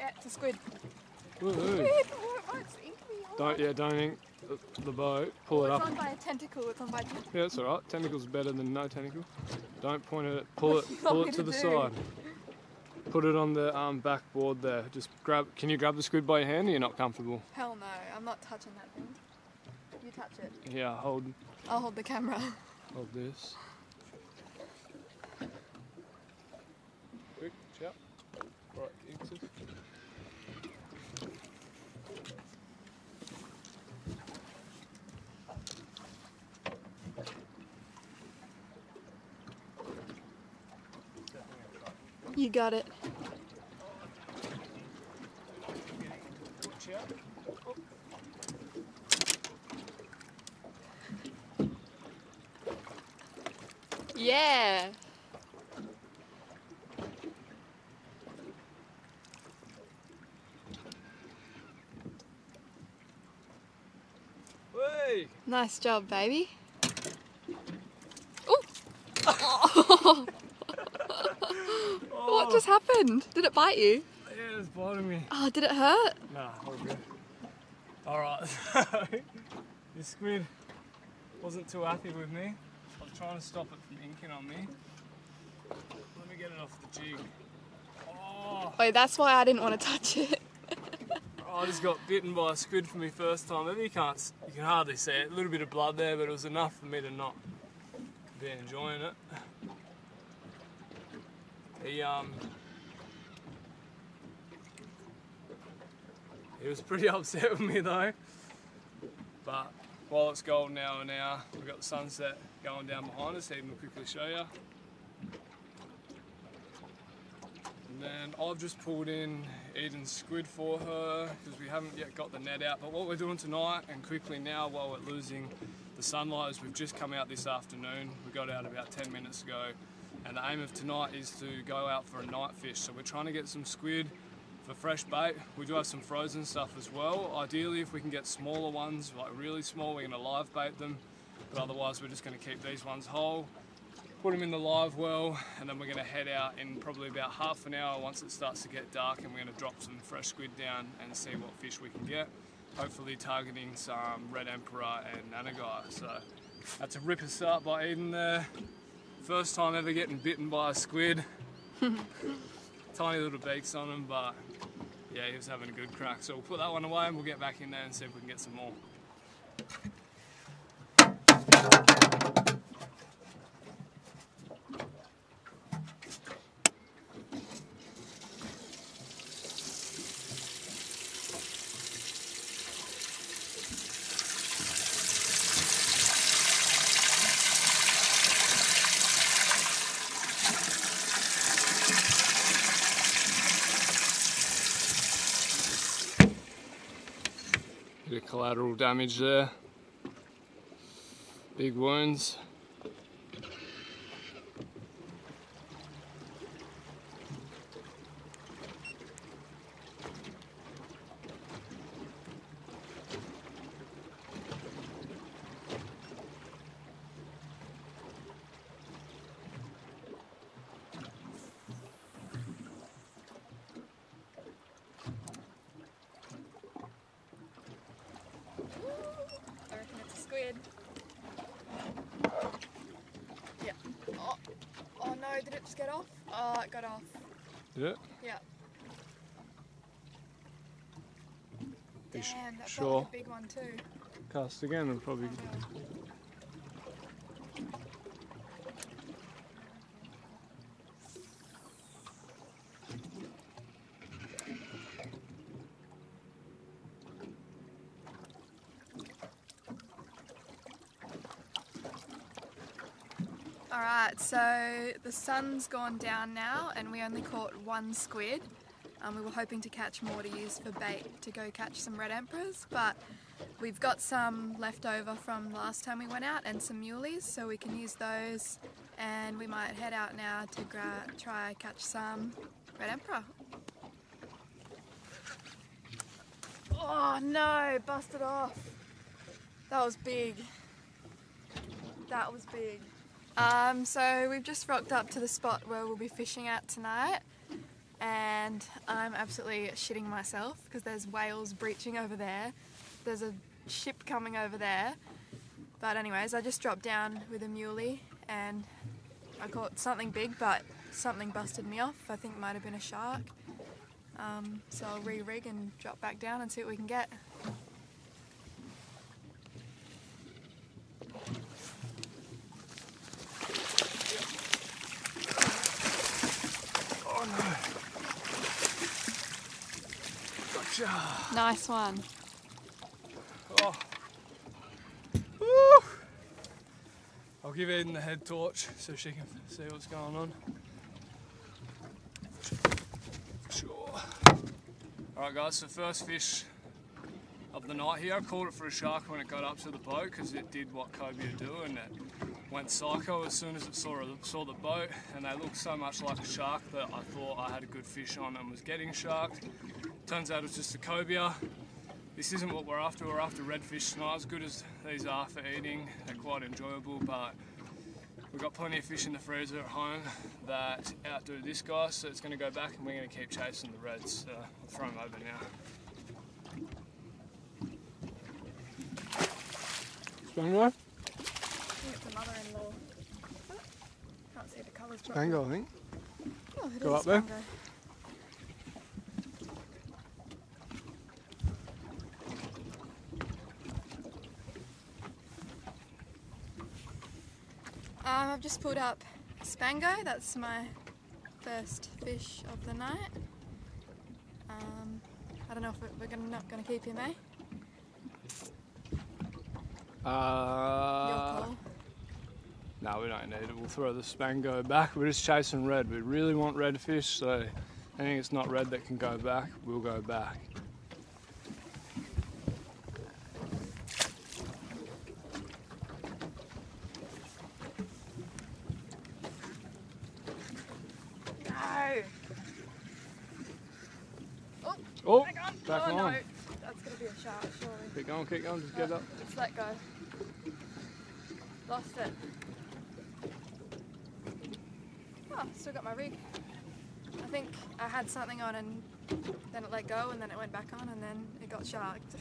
Yeah, it's a squid. Woohoo. Oh, it won't sink me. Oh, Don't yeah, don't ink the, boat. Pull it It's up. on by a tentacle. It's on by a tentacle. Yeah, that's all right. Tentacle's better than no tentacle. Don't point it. Pull it. Pull it to the gonna side. Put it on the um, backboard there. Just grab. Can you grab the squid by your hand? Or you're not comfortable. Hell no, I'm not touching that thing. You touch it. Yeah, hold I'll hold the camera. hold this. Quick, chop. Right, inks it. You got it. Yeah. Hey! Nice job, baby. Ooh. What just happened? Did it bite you? Yeah, it's biting me. Oh, did it hurt? Nah, all good. Alright, this squid wasn't too happy with me. I was trying to stop it from inking on me. Let me get it off the jig. Oh, Wait, that's why I didn't want to touch it. I just got bitten by a squid for me first time. Maybe you can't, you can hardly see it. A little bit of blood there, but it was enough for me to not be enjoying it. He um, he was pretty upset with me though. But while it's golden hour now, we've got the sunset going down behind us. Even will quickly show you. And then I've just pulled in Eden's squid for her because we haven't yet got the net out. But what we're doing tonight and quickly now while we're losing the sunlight is we've just come out this afternoon. We got out about 10 minutes ago. And the aim of tonight is to go out for a night fish. So we're trying to get some squid for fresh bait. We do have some frozen stuff as well. Ideally, if we can get smaller ones, like really small, we're to live bait them. But otherwise, we're just going to keep these ones whole put them in the live well and then we're going to head out in probably about half an hour once it starts to get dark and we're going to drop some fresh squid down and see what fish we can get hopefully targeting some red emperor and nannygai so that's a ripper start by eden there first time ever getting bitten by a squid. Tiny little beaks on him but yeah he was having a good crack. So we'll put that one away and we'll get back in there and see if we can get some more collateral damage there. Big wounds. I reckon it's a squid. Yeah. Oh, oh no, did it just get off? Oh, it got off. Did it? Yeah. Damn, sure? a big one too. Cast again and probably. Alright, so the sun's gone down now and we only caught one squid. Um, we were hoping to catch more to use for bait to go catch some red emperors, but we've got some left over from last time we went out and some muleys, so we can use those and we might head out now to try catch some red emperor. Oh no, busted off. That was big. That was big. Um, so we've just rocked up to the spot where we'll be fishing at tonight. and I'm absolutely shitting myself because there's whales breaching over there. There's a ship coming over there. But anyways, I just dropped down with a muley and I caught something big, but something busted me off. I think it might have been a shark. Um, so I'll re-rig and drop back down and see what we can get. Oh no. Gotcha. Nice one. Oh. Woo. I'll give Eden the head torch so she can see what's going on. Sure. Alright guys, so first fish of the night here. I called it for a shark when it got up to the boat because it did what cobia do and it went psycho as soon as it saw, saw the boat and they looked so much like a shark that I thought I had a good fish on and was getting sharked. Turns out it's just a cobia. This isn't what we're after, we're after redfish Not As good as these are for eating, they're quite enjoyable, but we've got plenty of fish in the freezer at home that outdo this guy, so it's going to go back and we're going to keep chasing the reds. So I'll throw them over now. Spango? I think it's a mother-in-law. Can't see the colours. properly. Spango, I think. Oh, it Go is up there. Spango. I've just pulled up Spango, that's my first fish of the night. Um, I don't know if we're gonna, not going to keep him, eh? Uh, no, we don't need it. We'll throw the Spango back. We're just chasing red. We really want red fish, so anything it's not red that can go back, we'll go back. No! Oh, Oh, hang on. back oh on. no, that's going to be a shark, Keep going, keep going, just get up. Just let go. Lost it. Oh, still got my rig. I think I had something on and then it let go and then it went back on and then it got sharked.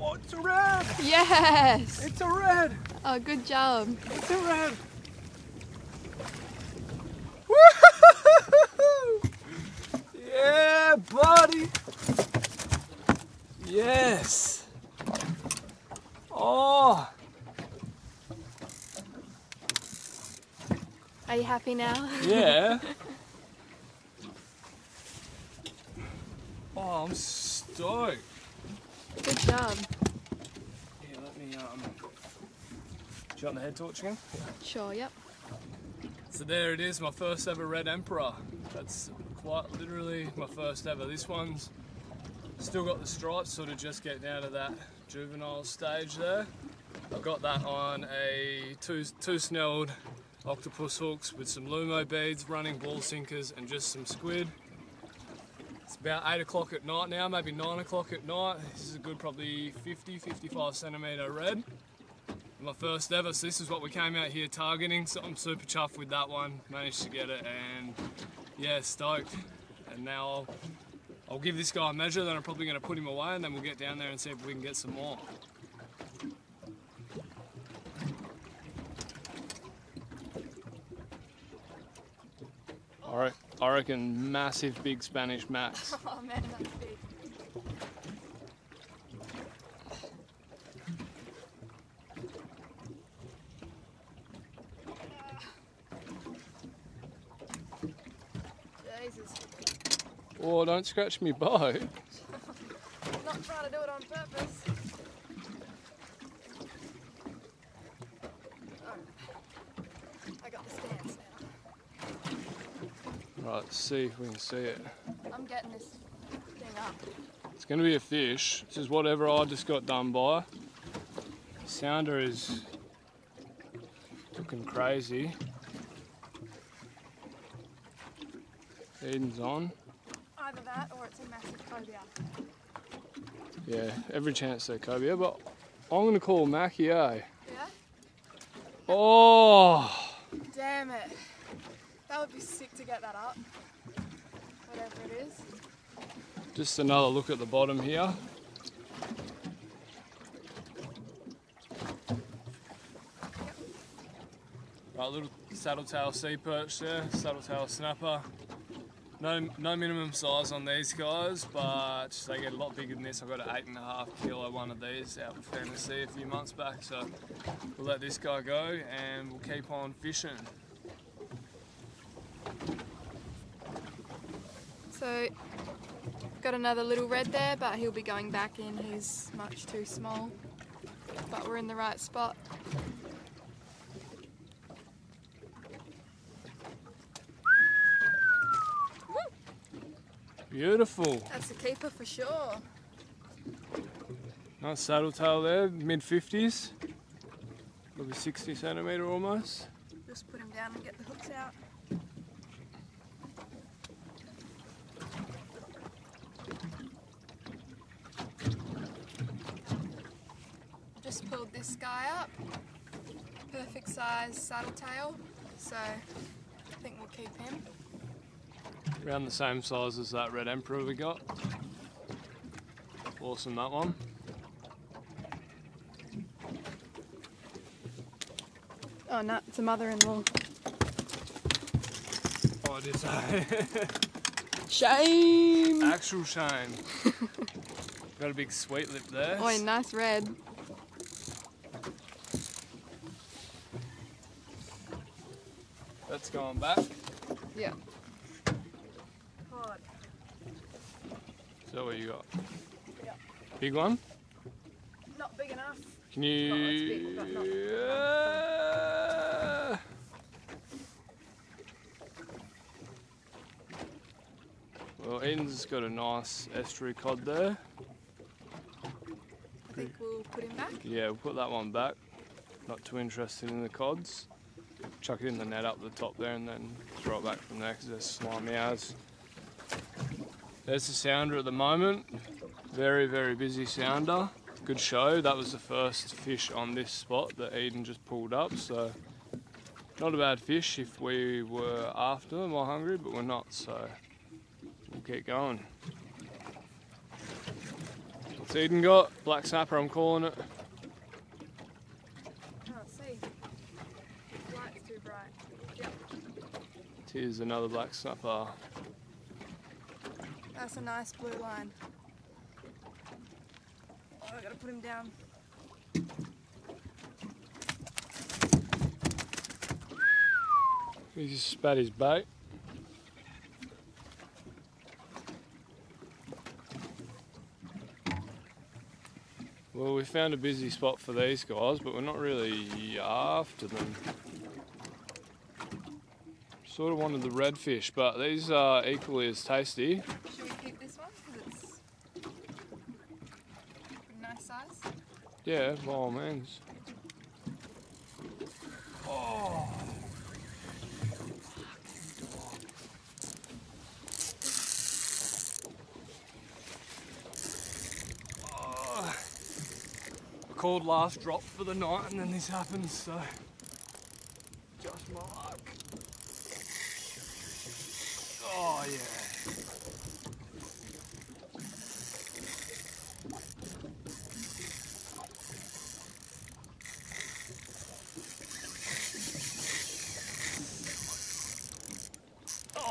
Oh, it's a red! Yes! It's a red! Oh, good job. It's a red! yeah, buddy! Yes! Oh! Are you happy now? Yeah. oh, I'm stoked. Good job. Yeah, let me, um... Do you want the head torch again? Sure, yep. So there it is, my first ever Red Emperor. That's quite literally my first ever. This one's still got the stripes, sort of just getting out of that juvenile stage there. I've got that on a two, two snelled octopus hooks with some Lumo beads, running ball sinkers and just some squid. It's about 8 o'clock at night now, maybe 9 o'clock at night. This is a good probably 50, 55 centimetre red. My first ever, so this is what we came out here targeting, so I'm super chuffed with that one. Managed to get it and yeah, stoked. And now I'll, I'll give this guy a measure, then I'm probably going to put him away and then we'll get down there and see if we can get some more. Alright, I reckon massive big Spanish macks. Oh man, that's big. Jesus. Oh, don't scratch me boat. I'm not trying to do it on purpose. Alright. I got the stance now. Right, let's see if we can see it. I'm getting this thing up. It's going to be a fish. This is whatever I just got done by. Sounder is looking crazy. Eden's on. Either that or it's a massive cobia. Yeah, every chance they're cobia, but I'm to call Mackie, eh? Yeah? Oh! Damn it. That would be sick to get that up. Whatever it is. Just another look at the bottom here. Right, little saddletail sea perch there, saddletail snapper. No, no minimum size on these guys, but they get a lot bigger than this. I got an eight and a half kilo one of these out in Fantasy a few months back, so we'll let this guy go and we'll keep on fishing. So, got another little red there, but he'll be going back in. He's much too small. But we're in the right spot. Beautiful. That's a keeper for sure. Nice saddle tail there, mid 50s. Probably 60 centimetre almost. Just put him down and get the hooks out. Just pulled this guy up. Perfect size saddle tail. So I think we'll keep him. Around the same size as that red emperor we got. Awesome that one. Oh no, it's a mother-in-law. Oh, it is a Shame! actual shame. got a big sweet lip there. Oh, nice red. That's going back. Yeah. So what you got? Yeah. Big one? Not big enough. Can you? Big, not- Yeah. Well, Eden's got a nice estuary cod there. I think we'll put him back. Yeah, we'll put that one back. Not too interested in the cods. Chuck it in the net up the top there and then throw it back from there because they're slimy as. There's the sounder at the moment. Very, very busy sounder. Good show. That was the first fish on this spot that Eden just pulled up. So, not a bad fish if we were after them or hungry, but we're not. So, we'll keep going. What's Eden got? Black snapper, I'm calling it. Can't see. Light's too bright. Yep. Here's another black snapper. That's a nice blue line. Oh, I gotta put him down. He just spat his bait. Well, we found a busy spot for these guys, but we're not really after them. Sort of wanted the redfish, but these are equally as tasty. Should we keep this one? Because it's a nice size. Yeah, by all means. Oh. Called last drop for the night and then this happens, so just my luck. Oh yeah.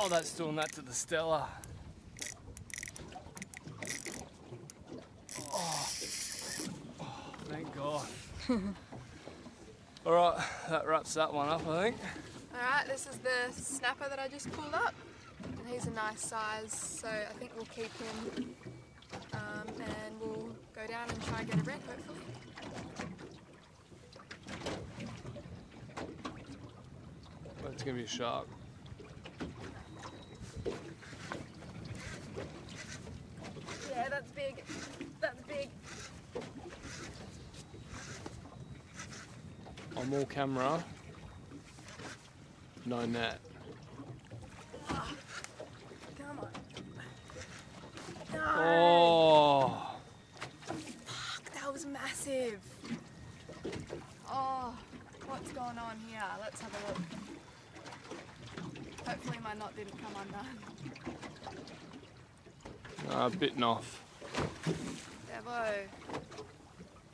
Oh, that's doing that to the Stella. Oh, Oh, thank God. All right, that wraps that one up, I think. Alright, this is the snapper that I just pulled up. And he's a nice size, so I think we'll keep him. Um, and we'll go down and try and get a red, hopefully. It's gonna be a shark. Yeah, that's big. That's big. I'm all camera. No net. Come on. No! Oh, Fuck, that was massive. Oh, what's going on here? Let's have a look. Hopefully my knot didn't come undone. Uh, bitten off. Devo.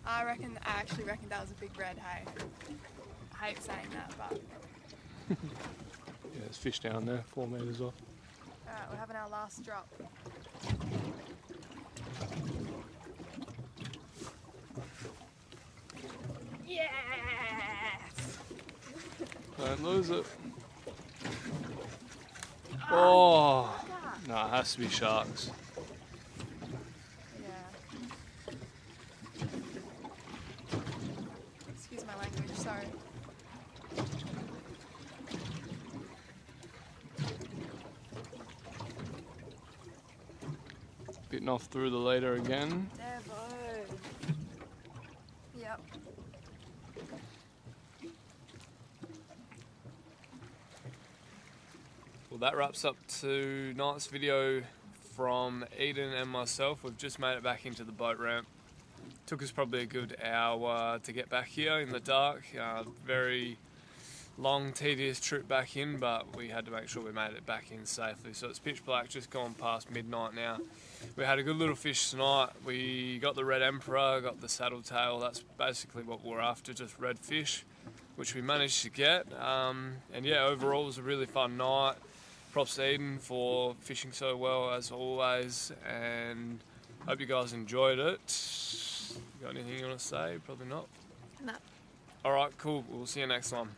I reckon, I actually reckon that was a big red, hey. I hate saying that, but Yeah, there's fish down there, four metres off. alright, we're having our last drop. Yes! Don't lose it. Oh, oh. That. no, it has to be sharks. Yeah. Excuse my language, sorry. Bitten off through the leader again. Devo. Yep. Well, that wraps up tonight's video from Eden and myself. We've just made it back into the boat ramp. Took us probably a good hour to get back here in the dark. Uh, very long, tedious trip back in, but we had to make sure we made it back in safely. So it's pitch black, just gone past midnight now. We had a good little fish tonight. We got the red emperor, got the saddle tail. That's basically what we're after, just red fish, which we managed to get. Um, and yeah, overall it was a really fun night. Props to Eden for fishing so well as always, and hope you guys enjoyed it. Got anything you want to say? Probably not. No. All right, cool. We'll see you next time.